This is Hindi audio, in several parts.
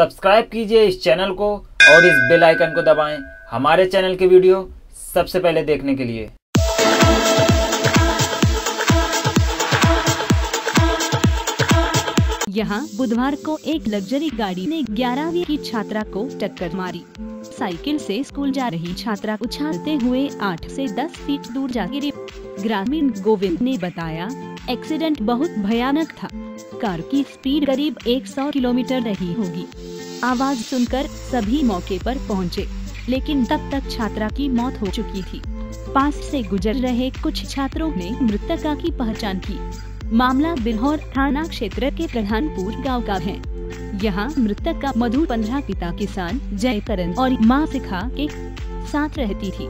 सब्सक्राइब कीजिए इस चैनल को और इस बेल आइकन को दबाएँ हमारे चैनल के वीडियो सबसे पहले देखने के लिए। यहाँ बुधवार को एक लग्जरी गाड़ी ने ग्यारहवीं की छात्रा को टक्कर मारी। साइकिल से स्कूल जा रही छात्रा उछालते हुए 8 से 10 फीट दूर जा गिरी। ग्रामीण गोविंद ने बताया एक्सीडेंट बहुत भयानक था। कार की स्पीड करीब 100 किलोमीटर रही होगी। आवाज़ सुनकर सभी मौके पर पहुँचे, लेकिन तब तक छात्रा की मौत हो चुकी थी। पास से गुजर रहे कुछ छात्रों ने मृतका की पहचान की। मामला बिल्हौर थाना क्षेत्र के प्रधानपुर गाँव का है। यहाँ मृतक का मधु पंद्रह पिता किसान जयकरण और माँ शिखा के साथ रहती थी।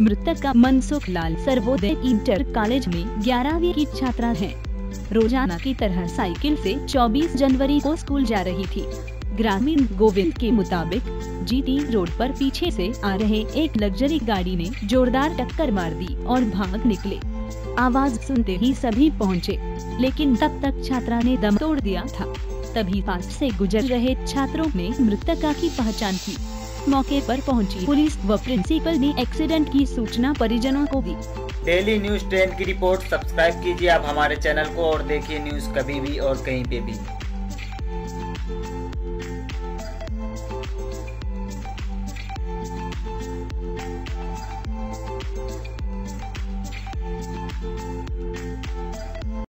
मृतक का मनसुख लाल सर्वोदय इंटर कॉलेज में ग्यारहवीं की छात्रा है। रोज़ाना की तरह साइकिल से 24 जनवरी को स्कूल जा रही थी। ग्रामीण गोविंद के मुताबिक जीटी रोड पर पीछे से आ रहे एक लग्जरी गाड़ी ने जोरदार टक्कर मार दी और भाग निकले। आवाज़ सुनते ही सभी पहुँचे, लेकिन तब तक छात्रा ने दम तोड़ दिया था। तभी पास से गुजर रहे छात्रों ने मृतका की पहचान की। मौके पर पहुँची पुलिस व प्रिंसिपल ने एक्सीडेंट की सूचना परिजनों को दी। डेली न्यूज़ ट्रेंड की रिपोर्ट सब्सक्राइब कीजिए आप हमारे चैनल को और देखिए न्यूज़ कभी भी और कहीं पे भी।